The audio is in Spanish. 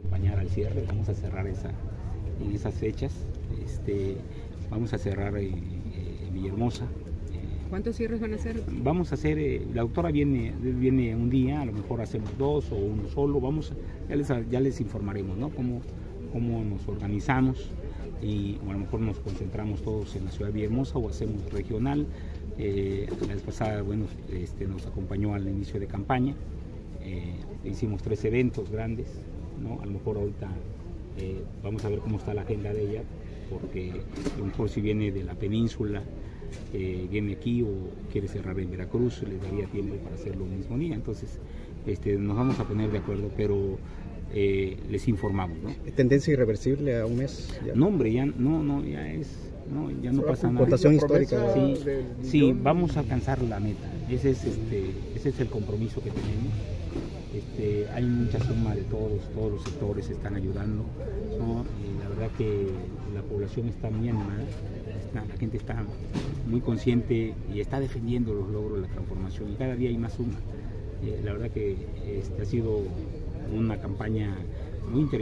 acompañar al cierre, vamos a cerrar esa, en esas fechas, este, vamos a cerrar en, en Villahermosa. ¿Cuántos cierres van a hacer? Vamos a hacer, eh, la doctora viene, viene un día, a lo mejor hacemos dos o uno solo, vamos, ya les, ya les informaremos, ¿no? Cómo, cómo nos organizamos y o a lo mejor nos concentramos todos en la ciudad de Villahermosa o hacemos regional. Eh, la vez pasada, bueno, este, nos acompañó al inicio de campaña, eh, hicimos tres eventos grandes, ¿no? A lo mejor ahorita eh, vamos a ver cómo está la agenda de ella, porque a lo mejor si viene de la península, eh, viene aquí o quiere cerrar en Veracruz, les daría tiempo para hacerlo el mismo día. Entonces, este, nos vamos a poner de acuerdo, pero eh, les informamos, ¿no? ¿Tendencia irreversible a un mes? Ya. No, hombre, ya no, no, ya es, no, ya no pasa nada. Votación histórica. Sí, sí, vamos a alcanzar la meta. Ese es, este, ese es el compromiso que tenemos. Este, hay mucha suma de todos, todos los sectores están ayudando. ¿no? la verdad que la población está muy animada, la gente está muy consciente y está defendiendo los logros de la transformación y cada día hay más suma. Eh, la verdad que este, ha sido una campaña muy interesante.